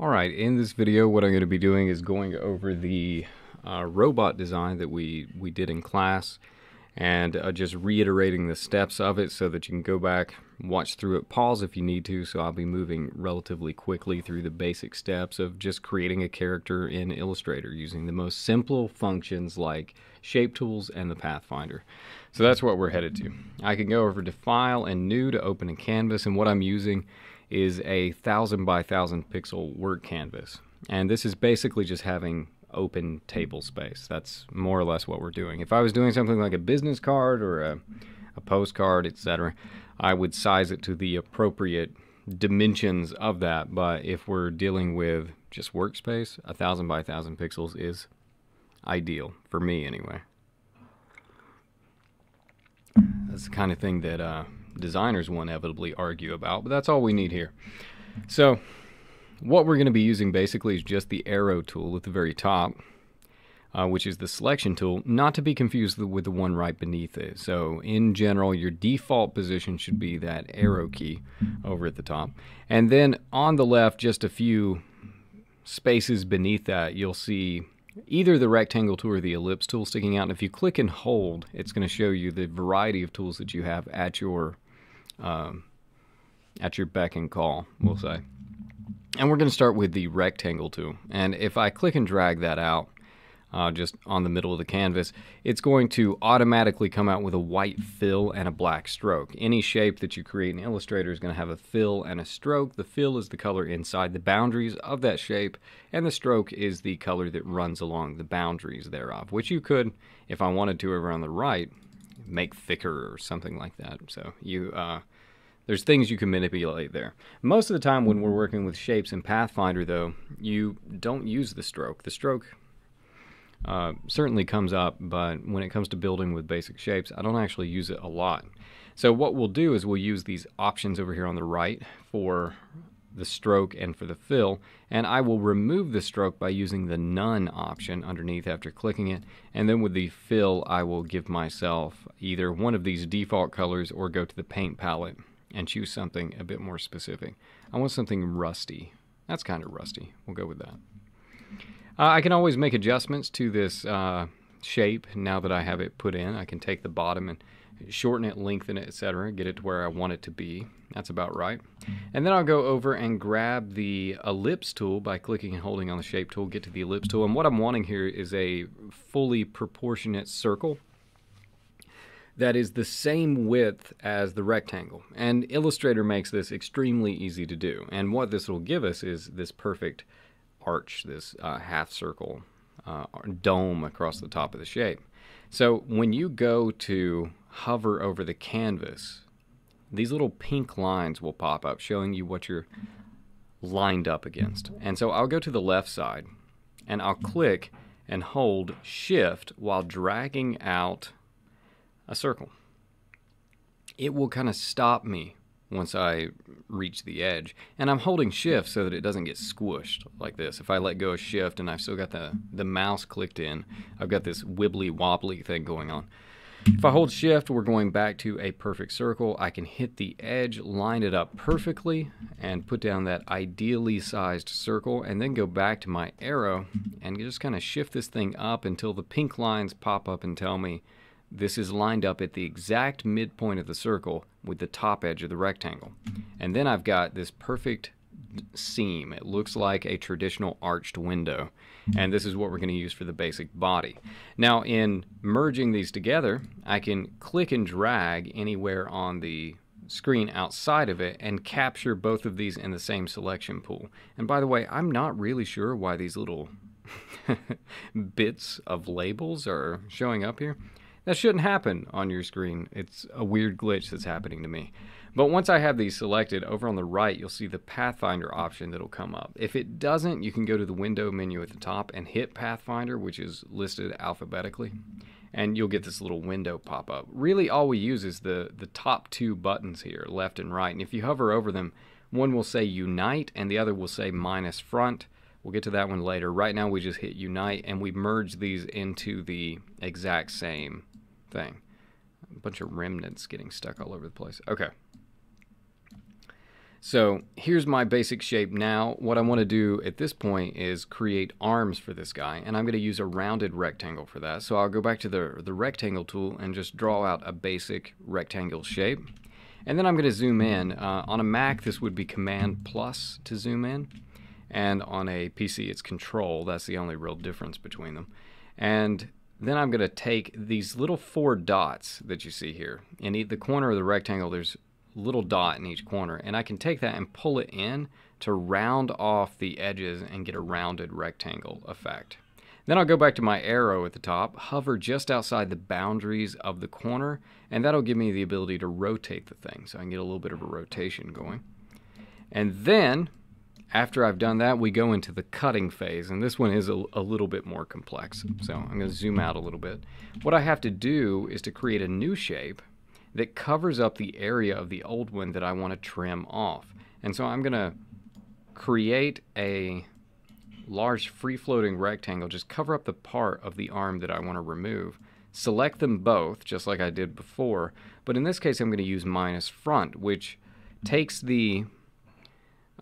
Alright, in this video what I'm going to be doing is going over the uh, robot design that we, we did in class and uh, just reiterating the steps of it so that you can go back, watch through it, pause if you need to. So I'll be moving relatively quickly through the basic steps of just creating a character in Illustrator using the most simple functions like shape tools and the Pathfinder. So that's what we're headed to. I can go over to File and New to open a canvas and what I'm using is a thousand by thousand pixel work canvas. And this is basically just having open table space. That's more or less what we're doing. If I was doing something like a business card or a, a postcard, etc., I would size it to the appropriate dimensions of that. But if we're dealing with just workspace, a thousand by thousand pixels is ideal for me anyway. That's the kind of thing that uh, designers will inevitably argue about, but that's all we need here. So what we're going to be using basically is just the arrow tool at the very top, uh, which is the selection tool, not to be confused with the one right beneath it. So in general, your default position should be that arrow key over at the top. And then on the left, just a few spaces beneath that, you'll see either the rectangle tool or the ellipse tool sticking out. And if you click and hold, it's going to show you the variety of tools that you have at your um, at your beck and call, we'll say. And we're going to start with the rectangle tool. And if I click and drag that out, uh, just on the middle of the canvas, it's going to automatically come out with a white fill and a black stroke. Any shape that you create in Illustrator is going to have a fill and a stroke. The fill is the color inside the boundaries of that shape, and the stroke is the color that runs along the boundaries thereof, which you could, if I wanted to over on the right, make thicker or something like that. So you uh, there's things you can manipulate there. Most of the time when we're working with shapes in Pathfinder, though, you don't use the stroke. The stroke uh, certainly comes up, but when it comes to building with basic shapes, I don't actually use it a lot. So what we'll do is we'll use these options over here on the right for the stroke and for the fill and I will remove the stroke by using the none option underneath after clicking it and then with the fill I will give myself either one of these default colors or go to the paint palette and choose something a bit more specific. I want something rusty. That's kind of rusty. We'll go with that. Uh, I can always make adjustments to this uh, shape now that I have it put in. I can take the bottom and shorten it, lengthen it, etc., get it to where I want it to be. That's about right. And then I'll go over and grab the ellipse tool by clicking and holding on the shape tool, get to the ellipse tool. And what I'm wanting here is a fully proportionate circle that is the same width as the rectangle. And Illustrator makes this extremely easy to do. And what this will give us is this perfect arch, this uh, half circle uh, dome across the top of the shape. So when you go to hover over the canvas, these little pink lines will pop up showing you what you're lined up against. And so I'll go to the left side and I'll click and hold shift while dragging out a circle. It will kind of stop me once I reach the edge. And I'm holding shift so that it doesn't get squished like this. If I let go of shift and I've still got the, the mouse clicked in, I've got this wibbly wobbly thing going on. If I hold shift, we're going back to a perfect circle. I can hit the edge, line it up perfectly, and put down that ideally sized circle, and then go back to my arrow and just kind of shift this thing up until the pink lines pop up and tell me this is lined up at the exact midpoint of the circle with the top edge of the rectangle. And then I've got this perfect seam. It looks like a traditional arched window. And this is what we're going to use for the basic body. Now in merging these together, I can click and drag anywhere on the screen outside of it and capture both of these in the same selection pool. And by the way, I'm not really sure why these little bits of labels are showing up here. That shouldn't happen on your screen. It's a weird glitch that's happening to me. But once I have these selected, over on the right, you'll see the Pathfinder option that'll come up. If it doesn't, you can go to the window menu at the top and hit Pathfinder, which is listed alphabetically, and you'll get this little window pop up. Really, all we use is the, the top two buttons here, left and right. And if you hover over them, one will say Unite, and the other will say minus front. We'll get to that one later. Right now, we just hit Unite, and we merge these into the exact same thing. A bunch of remnants getting stuck all over the place. Okay. So here's my basic shape now. What I want to do at this point is create arms for this guy, and I'm going to use a rounded rectangle for that. So I'll go back to the, the rectangle tool and just draw out a basic rectangle shape. And then I'm going to zoom in. Uh, on a Mac, this would be Command plus to zoom in, and on a PC, it's Control. That's the only real difference between them. And then I'm going to take these little four dots that you see here. In the corner of the rectangle, there's a little dot in each corner and I can take that and pull it in to round off the edges and get a rounded rectangle effect. Then I'll go back to my arrow at the top, hover just outside the boundaries of the corner, and that'll give me the ability to rotate the thing. So I can get a little bit of a rotation going. And then, after I've done that, we go into the cutting phase. And this one is a, a little bit more complex. So I'm going to zoom out a little bit. What I have to do is to create a new shape that covers up the area of the old one that I want to trim off. And so I'm going to create a large free-floating rectangle, just cover up the part of the arm that I want to remove. Select them both, just like I did before, but in this case I'm going to use minus front, which takes the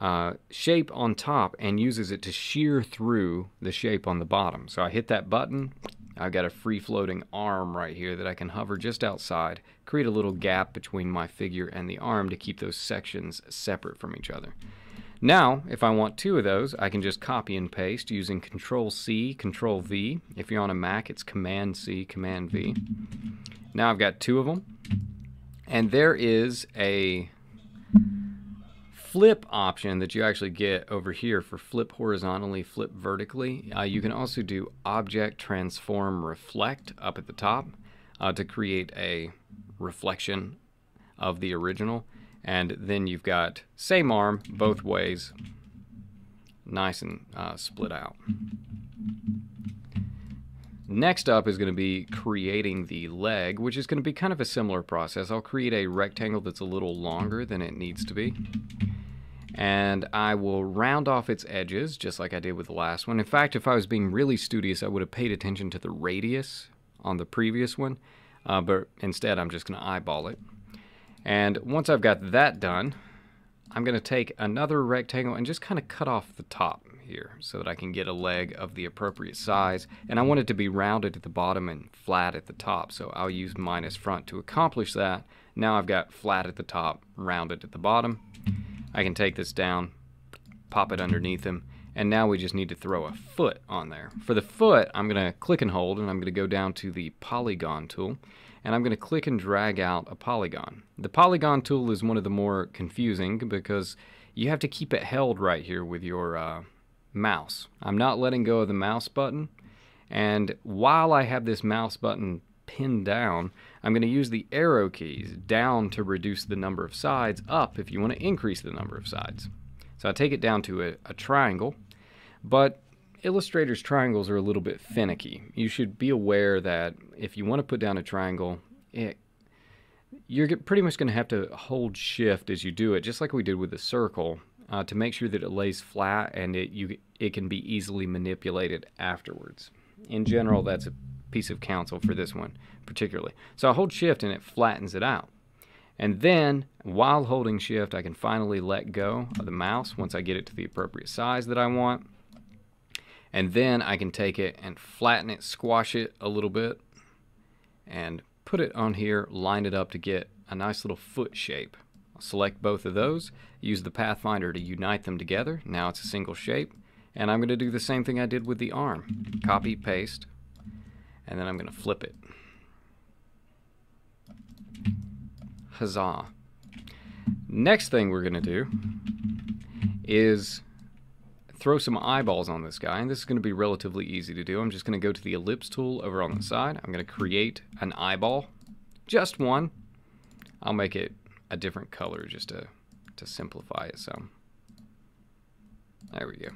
uh, shape on top and uses it to shear through the shape on the bottom. So I hit that button, I've got a free floating arm right here that I can hover just outside, create a little gap between my figure and the arm to keep those sections separate from each other. Now, if I want two of those, I can just copy and paste using Control C, Control V. If you're on a Mac, it's Command C, Command V. Now I've got two of them. And there is a flip option that you actually get over here for flip horizontally, flip vertically. Uh, you can also do object transform reflect up at the top uh, to create a reflection of the original. And then you've got same arm both ways, nice and uh, split out. Next up is going to be creating the leg, which is going to be kind of a similar process. I'll create a rectangle that's a little longer than it needs to be and I will round off its edges just like I did with the last one. In fact, if I was being really studious, I would have paid attention to the radius on the previous one, uh, but instead I'm just going to eyeball it. And once I've got that done, I'm going to take another rectangle and just kind of cut off the top here so that I can get a leg of the appropriate size. And I want it to be rounded at the bottom and flat at the top, so I'll use minus front to accomplish that. Now I've got flat at the top, rounded at the bottom. I can take this down, pop it underneath him, and now we just need to throw a foot on there. For the foot, I'm going to click and hold, and I'm going to go down to the polygon tool, and I'm going to click and drag out a polygon. The polygon tool is one of the more confusing because you have to keep it held right here with your uh, mouse. I'm not letting go of the mouse button, and while I have this mouse button pinned down, I'm going to use the arrow keys down to reduce the number of sides, up if you want to increase the number of sides. So I take it down to a, a triangle, but Illustrator's triangles are a little bit finicky. You should be aware that if you want to put down a triangle, it, you're pretty much going to have to hold shift as you do it, just like we did with the circle, uh, to make sure that it lays flat and it, you, it can be easily manipulated afterwards. In general, that's a piece of counsel for this one particularly. So I hold shift and it flattens it out. And then while holding shift, I can finally let go of the mouse once I get it to the appropriate size that I want. And then I can take it and flatten it, squash it a little bit, and put it on here, line it up to get a nice little foot shape. I'll select both of those, use the Pathfinder to unite them together. Now it's a single shape. And I'm going to do the same thing I did with the arm. Copy, paste, and then I'm going to flip it. Huzzah. Next thing we're going to do is throw some eyeballs on this guy, and this is going to be relatively easy to do. I'm just going to go to the ellipse tool over on the side. I'm going to create an eyeball, just one. I'll make it a different color just to, to simplify it some. There we go.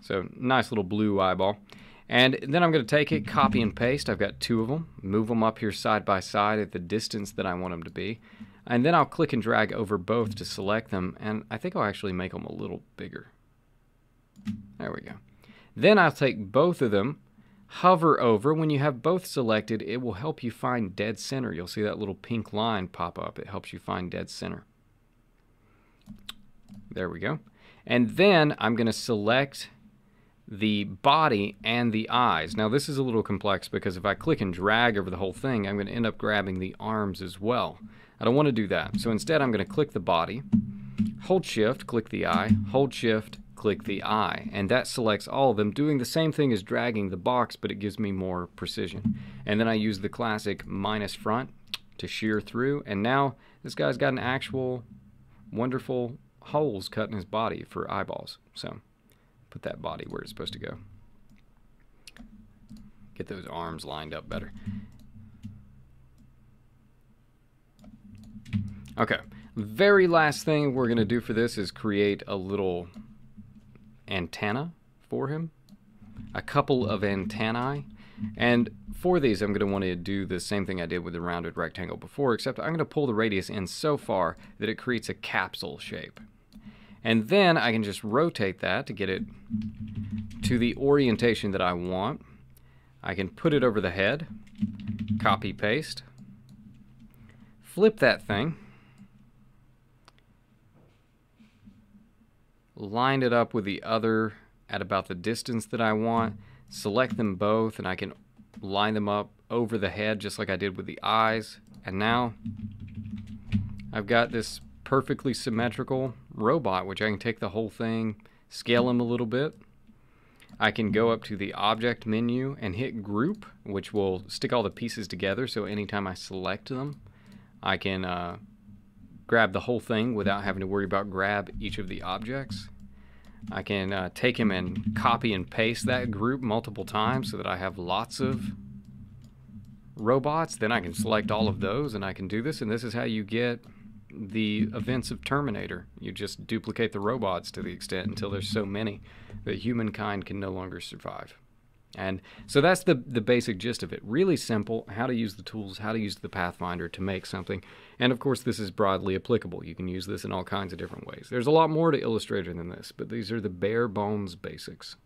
So nice little blue eyeball. And then I'm going to take it, copy and paste. I've got two of them. Move them up here side by side at the distance that I want them to be. And then I'll click and drag over both to select them. And I think I'll actually make them a little bigger. There we go. Then I'll take both of them, hover over. When you have both selected, it will help you find dead center. You'll see that little pink line pop up. It helps you find dead center. There we go. And then I'm going to select the body and the eyes. Now this is a little complex because if I click and drag over the whole thing, I'm going to end up grabbing the arms as well. I don't want to do that. So instead I'm going to click the body, hold shift, click the eye, hold shift, click the eye. And that selects all of them, doing the same thing as dragging the box, but it gives me more precision. And then I use the classic minus front to shear through. And now this guy's got an actual wonderful holes cut in his body for eyeballs. So put that body where it's supposed to go. Get those arms lined up better. Okay, very last thing we're going to do for this is create a little antenna for him. A couple of antennae. And for these, I'm going to want to do the same thing I did with the rounded rectangle before, except I'm going to pull the radius in so far that it creates a capsule shape. And then I can just rotate that to get it to the orientation that I want. I can put it over the head, copy paste, flip that thing, line it up with the other at about the distance that I want, select them both, and I can line them up over the head just like I did with the eyes. And now I've got this perfectly symmetrical robot, which I can take the whole thing, scale them a little bit. I can go up to the object menu and hit group, which will stick all the pieces together. So anytime I select them, I can uh, grab the whole thing without having to worry about grab each of the objects. I can uh, take him and copy and paste that group multiple times so that I have lots of robots. Then I can select all of those and I can do this. And this is how you get the events of Terminator. You just duplicate the robots to the extent until there's so many that humankind can no longer survive. And so that's the, the basic gist of it. Really simple how to use the tools, how to use the Pathfinder to make something. And of course, this is broadly applicable. You can use this in all kinds of different ways. There's a lot more to Illustrator than this, but these are the bare bones basics.